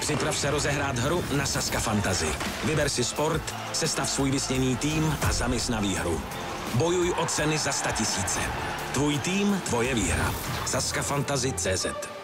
Připrav se rozehrát hru na Saska Fantasy. Vyber si sport, sestav svůj vysněný tým a zamys na výhru. Bojuj o ceny za tisíce. Tvůj tým, tvoje výhra. Saska Fantasy CZ.